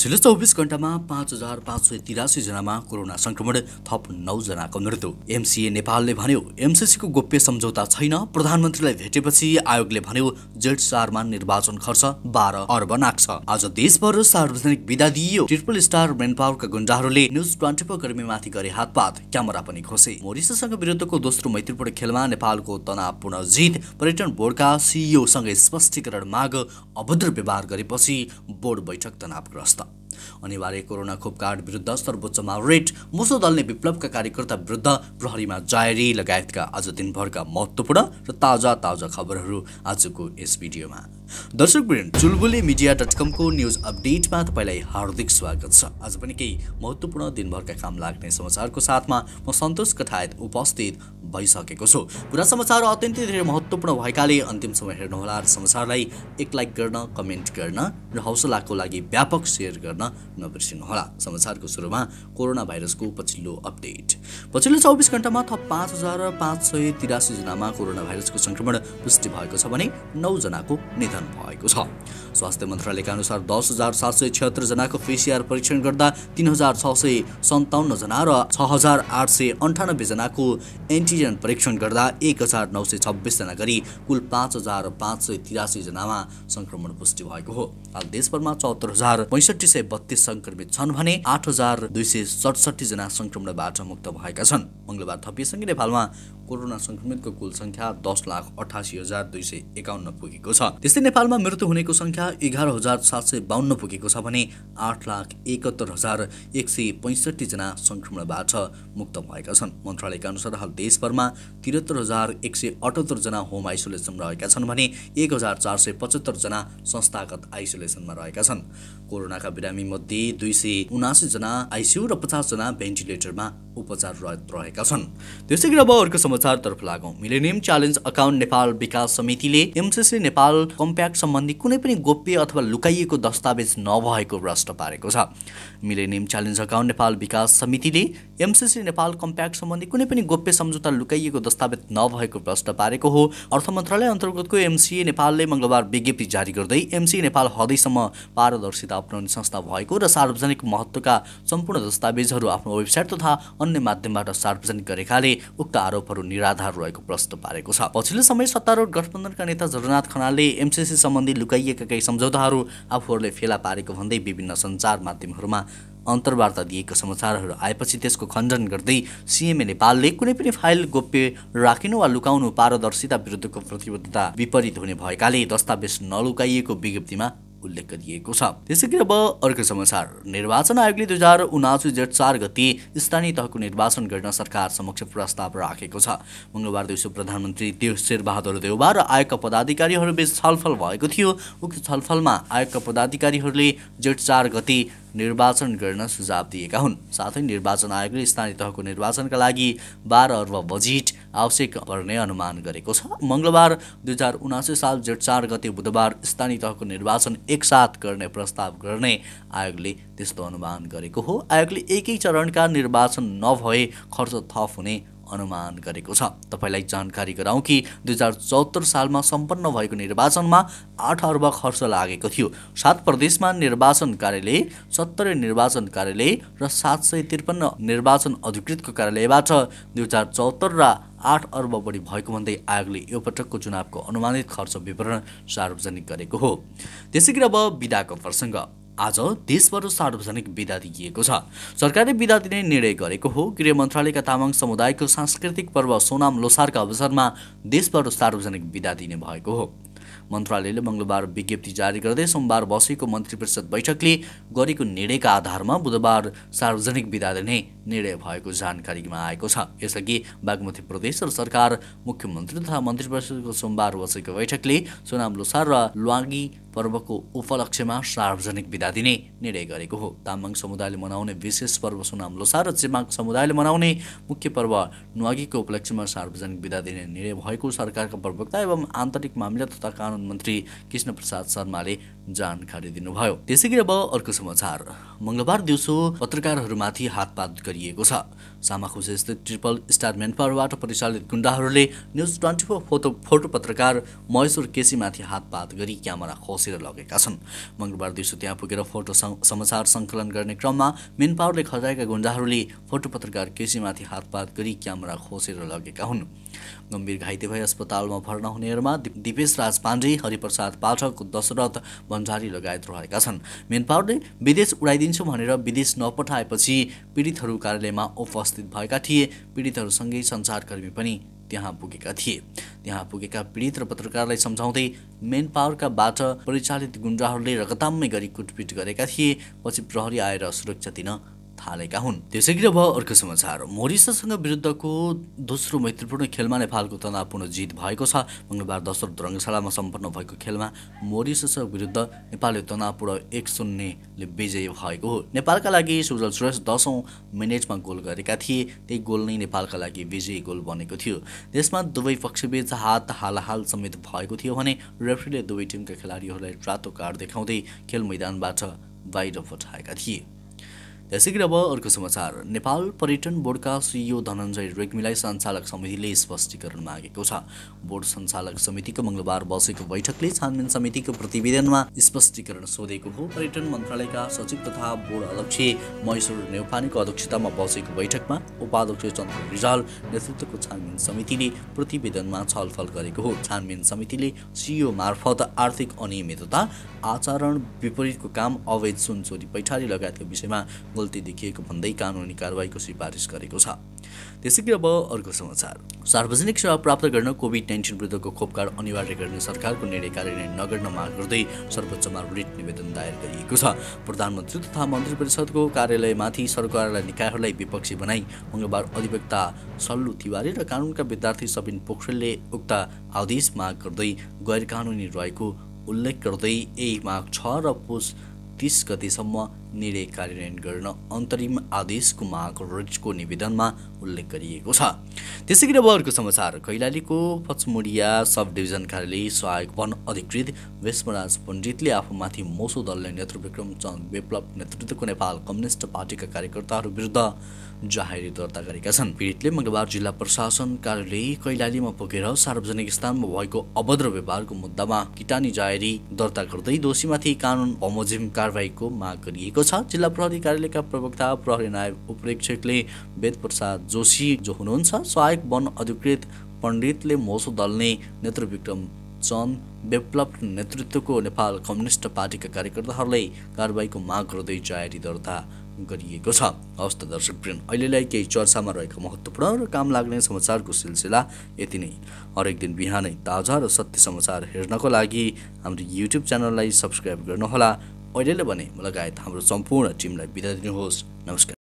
पछिल्लो चौबिस घण्टामा पाँच हजार पाँच सय तिरासी जनामा कोरोना संक्रमण थप नौजनाको मृत्यु। एमसिए नेपालले भन्यो एमसिसीको गोप्य सम्झौता छैन। प्रधानमन्त्रीलाई भेटेपछि आयोगले भन्यो जेठ चारमा निर्वाचन खर्च बाह्र अर्ब नाग्छ। आज देशभर सार्वजनिक विदा दिइयो। ट्रिपल स्टार मेन पावरका गुण्डाहरूले न्युज ट्वेन्टी फोर कर्मीमाथि गरे हातपात। क्यामेरा पनि खोसे मोरिससँग विरुद्धको दोस्रो मैत्रीपूर्ण खेलमा नेपालको तनावपूर्ण जित। पर्यटन बोर्डका सिइओसँग स्पष्टीकरण माग अभद्र व्यवहार गरेपछि बोर्ड बैठक तनावग्रस्त। अनिवार्य कोरोना खोप कार्ड विरुद्ध सर्वोच्चमा रेट मुसो दल्ने विप्लवका कार्यकर्ता विरुद्ध प्रहरीमा जायरी लगायतका आज दिनभरका महत्त्वपूर्ण र ताजा ताजा खबरहरू आजको यस भिडियोमा। दर्शकवृन्द चुलबुले मिडिया डट कमको न्युज अपडेटमा तपाईँलाई हार्दिक स्वागत छ। आज पनि केही महत्त्वपूर्ण दिनभरका काम लाग्ने समाचारको साथमा म सन्तोष कठायत उपस्थित भइसकेको छु। पुरा समाचार अत्यन्तै धेरै महत्त्वपूर्ण भएकाले अन्तिमसम्म हेर्नुहोला र समाचारलाई एक लाइक गर्न कमेन्ट गर्न र हौसलाको लागि व्यापक सेयर गर्न नबिर्सिनुहोला। समाचारको सुरुमा कोरोना भाइरसको पछिल्लो अपडेट पछिल्लो चौबिस घन्टामा थप पाँच हजार पाँच सय तिरासीजनामा कोरोना भाइरसको सङ्क्रमण पुष्टि भएको छ भने नौजनाको निधन भएको छ। स्वास्थ्य मन्त्रालयका अनुसार दस हजार सात सय छिहत्तरजनाको पिसिआर परीक्षण गर्दा तिन हजार छ सय सन्ताउन्नजना र छ हजार आठ सय अन्ठानब्बेजनाको एन्टिजेन परीक्षण गर्दा एक हजार नौ सय छब्बिसजना गरी कुल पाँच हजार पाँच सय तिरासीजनामा सङ्क्रमण पुष्टि भएको हो। हाल देशभरमा चौहत्तर हजार पैँसठी सय बत्तीस सङ्क्रमित छन् भने आठ हजार दुई सय सडसठीजना सङ्क्रमणबाट मुक्त भएका छन्। मङ्गलबार थपिएसँगै नेपालमा कोरोना सङ्क्रमितको कुल सङ्ख्या दस लाख अठासी हजार दुई सय एकाउन्न पुगेको छ। त्यस्तै नेपालमा मृत्यु हुनेको सङ्ख्या एघार हजार सात सय बाहन्न पुगेको छ भने आठ लाख एकहत्तर हजार एक सय पैँसठीजना सङ्क्रमणबाट मुक्त भएका छन्। मन्त्रालयका अनुसार हाल देशभरमा त्रिहत्तर हजार एक सय अठहत्तरजना होम आइसोलेसनमा रहेका छन् भने एक हजार चार सय पचहत्तरजना संस्थागत आइसोलेसनमा रहेका छन्। कोरोनाका बिरामी मध्ये दुई सय उनासीजना आइसियू र पचासजना भेन्टिलेटरमा उपचाररत रहेका छन्। त्यसै गरी अब अर्को समाचारतर्फ लागौँ। मिलेनियम च्यालेन्ज अकाउन्ट नेपाल विकास समितिले एमसिसी नेपाल कम्प्याक्ट सम्बन्धी कुनै पनि गोप्य अथवा लुकाइएको दस्तावेज नभएको प्रश्न पारेको छ। मिलेनियम च्यालेन्ज अकाउन्ट नेपाल विकास समितिले एमसिसी नेपाल कम्प्याक्ट सम्बन्धी कुनै पनि गोप्य सम्झौता लुकाइएको दस्तावेज नभएको प्रश्न पारेको हो। अर्थ मन्त्रालय अन्तर्गतको एमसिए नेपालले मङ्गलबार विज्ञप्ति जारी गर्दै एमसिए नेपाल हदैसम्म पारदर्शिता अपनाउने संस्था भएको र सार्वजनिक महत्त्वका सम्पूर्ण दस्तावेजहरू आफ्नो वेबसाइट तथा अन्य माध्यमबाट सार्वजनिक गरेकाले उक्त आरोपहरू निराधार रहेको प्रश्न पारेको छ। पछिल्लो समय सत्तारूढ गठबन्धनका नेता जगन्नाथ खनालले एमसिसी सम्बन्धी लुकाइएका केही सम्झौताहरू आफूहरूले फेला पारेको भन्दै विभिन्न सञ्चार माध्यमहरूमा अन्तर्वार्ता दिएका समाचारहरू आएपछि त्यसको खण्डन गर्दै सिएमए नेपालले कुनै पनि फाइल गोप्य राखिनु वा लुकाउनु पारदर्शिता विरुद्धको प्रतिबद्धता विपरीत हुने भएकाले दस्तावेज नलुकाइएको विज्ञप्तिमा उल्लेख गरिएको छ। त्यसै गरी अब अर्को समाचार। निर्वाचन आयोगले दुई हजार उनासी जेठ चार गति स्थानीय तहको निर्वाचन गर्न सरकार समक्ष प्रस्ताव राखेको छ। मङ्गलबार दिउँसो प्रधानमन्त्री देव शेरबहादुर देउबा र आयोगका पदाधिकारीहरूबीच छलफल भएको थियो। उक्त छलफलमा आयोगका पदाधिकारीहरूले जेठ चार गति निर्वाचन गर्न सुझाव दिएका हुन्। साथै निर्वाचन आयोगले स्थानीय तहको निर्वाचनका लागि बाह्र अर्ब बजेट आवश्यक पर्ने अनुमान गरेको छ। मङ्गलबार दुई हजार उनासी साल जेठ चार गते बुधबार स्थानीय तहको निर्वाचन एकसाथ गर्ने प्रस्ताव गर्ने आयोगले त्यस्तो अनुमान गरेको हो। आयोगले एकै चरणका निर्वाचन नभए खर्च थप हुने अनुमान गरेको छ। तपाईँलाई जानकारी गराउँ कि दुई हजार चौहत्तर सालमा सम्पन्न भएको निर्वाचनमा आठ अर्ब खर्च लागेको थियो। सात प्रदेशमा निर्वाचन कार्यालय सत्तरी निर्वाचन कार्यालय र सात सय त्रिपन्न निर्वाचन अधिकृतको कार्यालयबाट दुई हजार चौहत्तर र आठ अर्ब बढी भएको भन्दै आयोगले यो पटकको चुनावको अनुमानित खर्च विवरण सार्वजनिक गरेको हो। त्यसै गरी अब विदाको प्रसङ्ग। आज देशभर सार्वजनिक विदा दिइएको छ। सरकारले विदा दिने निर्णय गरेको हो। गृह मन्त्रालयका तामाङ समुदायको सांस्कृतिक पर्व सोनाम लोसारका अवसरमा देशभर सार्वजनिक विदा दिने भएको हो। मन्त्रालयले मङ्गलबार विज्ञप्ति जारी गर्दै सोमबार बसेको मन्त्री परिषद बैठकले गरेको निर्णयका आधारमा बुधबार सार्वजनिक विदा दिने निर्णय भएको जानकारीमा आएको छ। यसअघि बागमती प्रदेश र सरकार मुख्यमन्त्री तथा मन्त्री परिषदको सोमबार बसेको बैठकले सोनाम लोसार र ल्वागी पर्वको उपलक्ष्यमा सार्वजनिक विदा दिने निर्णय गरेको हो। तामाङ समुदायले मनाउने विशेष पर्व सोनाम लोसार र चेमाङ समुदायले मनाउने मुख्य पर्व नुवागीको उपलक्ष्यमा सार्वजनिक विदा दिने निर्णय भएको सरकारका प्रवक्ता एवं आन्तरिक मामिला तथा कानुन मन्त्री कृष्ण प्रसाद शर्माले जानकारी दिनुभयो त्यसै गरी अब अर्को समाचार। मङ्गलबार दिउँसो पत्रकारहरूमाथि हातपात गरिएको छ। सामाखुसे स्थित ट्रिपल स्टार मेनपावरबाट परिचालित गुण्डाहरूले news twenty four photo photo पत्रकार महेश्वर केसीमाथि हातपात गरी क्यामेरा खोसेर लगेका छन्। मङ्गलबार दिउँसो त्यहाँ पुगेर फोटो समाचार सङ्कलन गर्ने क्रममा मेन पावरले खजाएका गुण्डाहरूले फोटो पत्रकार केसीमाथि हातपात गरी क्यामेरा खोसेर लगेका हुन्। गम्भीर घाइते भई अस्पतालमा भर्ना हुनेहरूमा दिपेश राज पाण्डे हरिप्रसाद पाठक दशरथ भण्डारी लगायत रहेका छन्। मेन पावरले विदेश उडाइदिन्छु भनेर विदेश नपठाएपछि पीडितहरू कार्यालयमा उपस्थित भएका थिए। पीडितहरूसँगै सञ्चारकर्मी पनि त्यहाँ पुगेका थिए। त्यहाँ पुगेका पीडित र पत्रकारलाई सम्झाउँदै मेन पावरकाबाट परिचालित गुन्डाहरूले रगताम्मै गरी कुटपिट गरेका थिए। पछि प्रहरी आएर सुरक्षा दिन थालेका हुन्। त्यसै गरी अब अर्को समाचार। मोरिससँग विरुद्धको दोस्रो मैत्रीपूर्ण खेलमा नेपालको तनावपूर्ण जित भएको छ। मङ्गलबार दशरथ रङ्गशालामा सम्पन्न भएको खेलमा मोरिसस विरुद्ध नेपालले तनावपूर्ण एक शून्यले विजयी भएको हो। नेपालका लागि सुजल श्रेष्ठ दसौँ मिनटमा गोल गरेका थिए। त्यही गोल नै नेपालका लागि विजयी गोल बनेको थियो। त्यसमा दुवै पक्षबीच हात हालहाल समेत भएको थियो भने रेफ्रीले दुवै टिमका खेलाडीहरूलाई रातो कार्ड देखाउँदै खेल मैदानबाट बाहिर पठाएका थिए। त्यसै गरी अब अर्को समाचार। नेपाल पर्यटन बोर्डका सिइओ धनञ्जय रेग्मीलाई सञ्चालक समितिले स्पष्टीकरण मागेको छ। बोर्ड सञ्चालक समितिको मङ्गलबार बसेको बैठकले छानबिन समितिको प्रतिवेदनमा स्पष्टीकरण सोधेको हो। पर्यटन मन्त्रालयका सचिव तथा बोर्ड अध्यक्ष महेश्वर नेउपानेको अध्यक्षतामा बसेको बैठकमा उपाध्यक्ष चन्द्र रिजाल नेतृत्वको छानबिन समितिले प्रतिवेदनमा छलफल गरेको हो। छानबिन समितिले सिइओ मार्फत आर्थिक अनियमितता आचरण विपरीतको काम अवैध सुन चोरी पैठारी लगायतका विषयमा गल्ती देखिएको भन्दै कानुनी कारवाहीको सिफारिस गरेको छ। त्यसै अब अर्को समाचार। सार्वजनिक सेवा प्राप्त गर्न कोभिड नाइन्टिन विरुद्धको खोप कार्ड अनिवार्य गर्ने सरकारको निर्णय कार्यान्वयन नगर्न माग गर्दै सर्वोच्चमा रिट निवेदन दायर गरिएको छ। प्रधानमन्त्री तथा मन्त्री परिषदको कार्यालयमाथि सरकारलाई निकायहरूलाई विपक्षी बनाई मङ्गलबार अधिवक्ता सल्लु तिवारी र कानुनका विद्यार्थी सबिन पोखरेलले उक्त आदेश माग गर्दै गैर कानुनी रहेको उल्लेख गर्दै यही माग छ र पुस तिस गतिसम्म निर्णय कार्यान्वयन गर्न अन्तरिम आदेशको माग रिचको निवेदनमा उल्लेख गरिएको छ। त्यसै गरी अब अर्को समाचार कैलालीको पचमुडिया सब डिभिजन कार्यालय सहायक वन अधिकृत वेशमराज पण्डितले आफूमाथि मोसो दलले नेतृत्व चन्द विप्लव नेतृत्वको नेपाल कम्युनिस्ट पार्टीका कार्यकर्ताहरू विरुद्ध जाहेरी दर्ता गरेका छन्। पीडितले मङ्गलबार जिल्ला प्रशासन कार्यालय कैलालीमा पुगेर सार्वजनिक स्थानमा भएको अभद्र व्यवहारको मुद्दामा किटानी जाहेरी दर्ता गर्दै दोषीमाथि कानुन बमोजिम कारवाहीको माग गरिएको छ। जिल्ला प्रहरी कार्यालयका प्रवक्ता प्रहरी नायब उपरीक्षकले वेद प्रसाद जोशी जो हुनुहुन्छ सहायक वन अधिकृत पण्डितले मोसो दल्ने नेत्र विक्रम चन्द विप्लव नेतृत्वको नेपाल कम्युनिस्ट पार्टीका कार्यकर्ताहरूलाई कारवाहीको माग गर्दै जाहेरी दर्ता गरिएको छ। हवस् त दर्शक प्रेम अहिलेलाई केही चर्चामा रहेको महत्त्वपूर्ण र काम लाग्ने समाचारको सिलसिला यति नै। हरेक दिन बिहानै ताजा र सत्य समाचार हेर्नको लागि हाम्रो युट्युब च्यानललाई सब्सक्राइब गर्नुहोला। अहिलेलाई भने लगायत हाम्रो सम्पूर्ण टिमलाई बिदा दिनुहोस्। नमस्कार।